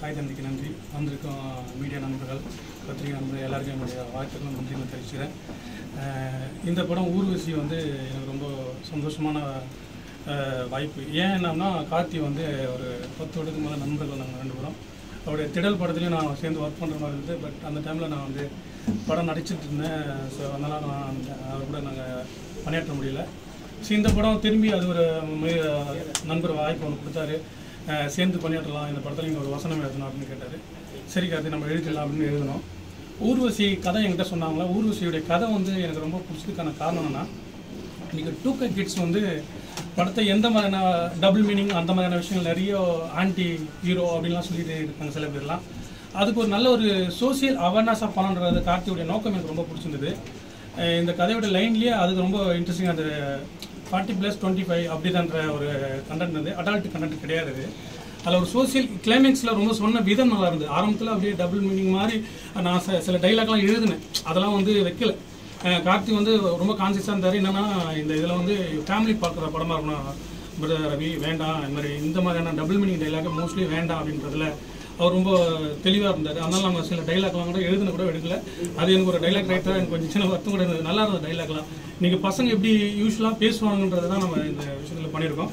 தாய் தந்தைக்கு நன்றி. வந்திருக்கும் மீடியா நண்பர்கள் பத்திரிகை நண்பர்கள் எல்லாருக்கும் என்னுடைய வாழ்த்துக்களும் நன்றிகளும் தெரிவிச்சுக்கிறேன். இந்த படம் ஊர்வசி வந்து எனக்கு ரொம்ப சந்தோஷமான வாய்ப்பு. ஏன் என்னன்னா கார்த்தி வந்து ஒரு பத்து வருடத்துக்கு மேலே நண்பர்கள் நாங்கள் ரெண்டு பேரும். அவருடைய திடல் படத்துலையும் நான் சேர்ந்து ஒர்க் பண்ணுற மாதிரி இருந்தது. பட் அந்த டைமில் நான் வந்து படம் நடிச்சிட்டு இருந்தேன். ஸோ அதனால் நான் அவர் கூட நாங்கள் பணியாற்ற முடியல. ஸோ இந்த படம் திரும்பி அது ஒரு நண்பர் வாய்ப்பு ஒன்று கொடுத்தாரு. சேர்ந்து பணியாற்றலாம். இந்த படத்தில் நீங்கள் ஒரு வசனம் எழுதணும் அப்படின்னு கேட்டார். சரி கார்த்தி நம்ம எழுதிடலாம் அப்படின்னு எழுதணும். ஊர்வசி கதை என்கிட்ட சொன்னாங்களா? ஊர்வசியுடைய கதை வந்து எனக்கு ரொம்ப பிடிச்சதுக்கான காரணம் என்னன்னா இன்னைக்கு டூ கே கிட்ஸ் வந்து படத்தை எந்த மாதிரியான டபுள் மீனிங் அந்த மாதிரியான விஷயங்கள் நிறைய ஆன்டி ஹீரோ அப்படின்லாம் சொல்லிட்டு இருக்காங்க சில பேர்லாம். அதுக்கு ஒரு நல்ல ஒரு சோசியல் அவேர்னஸாக பண்ணணுன்றது கார்த்தியுடைய நோக்கம் எனக்கு ரொம்ப பிடிச்சிருந்தது. இந்த கதையோட லைன்லேயே அது ரொம்ப இன்ட்ரெஸ்டிங் அந்த ஃபார்ட்டி ப்ளஸ் டுவெண்ட்டி ஃபைவ் அப்படிதான்ற ஒரு கண்டென்ட் வந்து அடால்ட் கண்டென்ட் கிடையாது இது. அதில் ஒரு சோசியல் கிளைமேக்ஸில் ரொம்ப சொன்ன விதம் நல்லா இருந்தது. ஆரம்பத்தில் அப்படியே டபுள் மீனிங் மாதிரி நான் சில- சில டைலாக்லாம் எழுதினேன். அதெல்லாம் வந்து வைக்கல. கார்த்திக் கார்த்தி வந்து ரொம்ப கான்சியஸாக இருந்தார். என்னென்னா இந்த இதில் வந்து ஃபேமிலி பார்க்குற படமாக இருக்கணும் பிரதர் ரவி வேண்டாம் இந்த மாதிரி இந்த மாதிரியான டபுள் மீனிங் டைலாக் மோஸ்ட்லி வேண்டாம் அப்படின்றதுல அவர் ரொம்ப தெளிவாக இருந்தார். அதனால் நம்ம சில டைலாக்லாம் கூட எழுதுன கூட எடுக்கல. அது எனக்கு ஒரு டைலாக் ரைட்டராக எனக்கு கொஞ்சம் சின்ன வருத்தம் கூட இருந்தது. நல்லா இருந்தது டைலாக்லாம் நீங்கள் பசங்க எப்படி யூஸ்வலாக பேசுவாங்கன்றது தான் நம்ம இந்த விஷயத்தில் பண்ணியிருக்கோம்.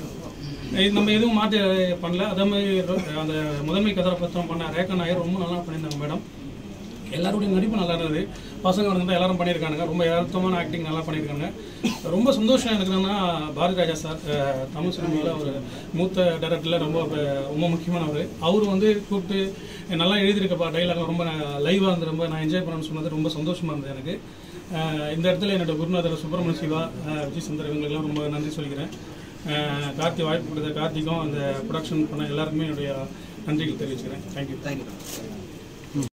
நம்ம எதுவும் மாற்றி பண்ணல. அதே மாதிரி அந்த முதன்மை கதாபாத்திரம் பண்ண ரேகா நாயர் ரொம்ப நல்லா பண்ணியிருந்தாங்க மேடம். எல்லாருடைய நடிப்பு நல்லா இருந்தது. பசங்க வந்து எல்லாரும் பண்ணியிருக்காங்க. ரொம்ப யதார்த்தமான ஆக்டிங் நல்லா பண்ணியிருக்காங்க. ரொம்ப சந்தோஷம் எனக்கு என்னன்னா பாரதி ராஜா சார் தமிழ் சினிமாவில் ஒரு மூத்த டைரக்டரில் ரொம்ப ரொம்ப முக்கியமானவர் அவர். வந்து கூப்பிட்டு நல்லா எழுதியிருக்கப்பா டைலாக் ரொம்ப லைவாக இருந்து ரொம்ப நான் என்ஜாய் பண்ணணும்னு சொன்னது ரொம்ப சந்தோஷமாக இருந்தது எனக்கு. இந்த இடத்துல என்னோட குருநாதர் சுப்பிரமணிய சிவா அஹ், விஜய் சந்தர் இவங்களுக்கெல்லாம் ரொம்ப நன்றி சொல்லிக்கிறேன். கார்த்தி வாய்ப்பு கொடுத்த கார்த்திக்கும் அந்த ப்ரொடக்ஷன் பண்ண எல்லாருக்குமே என்னுடைய நன்றிகள் தெரிவிச்சுக்கிறேன். Thank you thank you